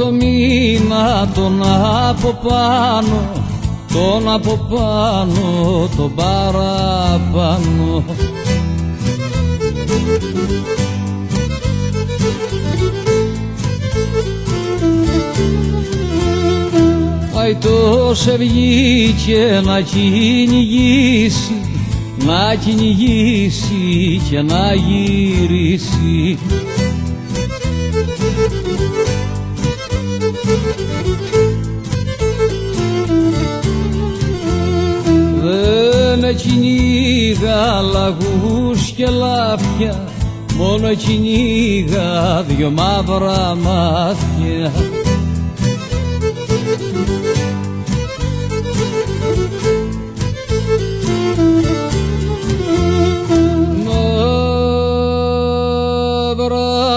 το μήνα τον από πάνω τον από πάνω τον παραπάνω. Το σε βγήκε να κυνηγήσει να κυνηγήσει και να γυρίσει κυνήγα λαγούς και λάφια μόνο κυνήγα δυο μαύρα μάτια.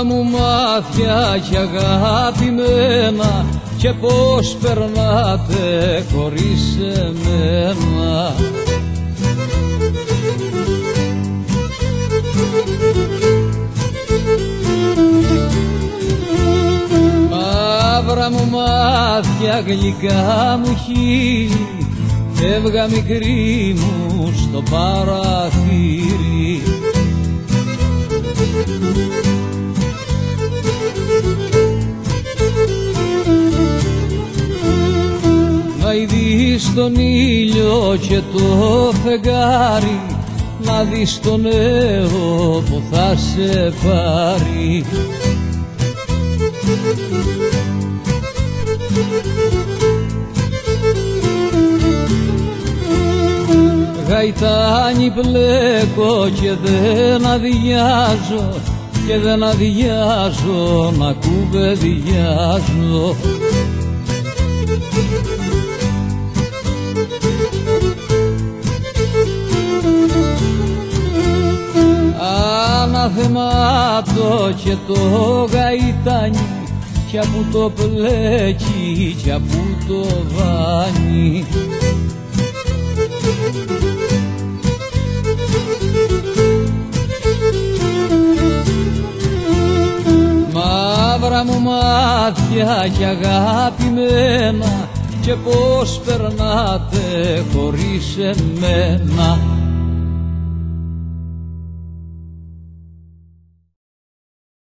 Μου μάτια κι αγαπημένα και πως περνάτε χωρίς εμένα Μαύρα μου μάτια γλυκά μου χείλη έβγα μικρή μου στο παραθύρι. Να δεις τον ήλιο και το φεγγάρι να δεις τον νέο που θα σε πάρει Γαϊτάνι πλέκω και δεν αδειάζω και δεν αδειάζω να κουβεντιάζω. Αναθεμάτω και το γαϊτάνι κι από το πλέκι κι από το βάνι. Μαύρα μου μάτια κι αγαπημένα και πως περνάτε χωρίς εμένα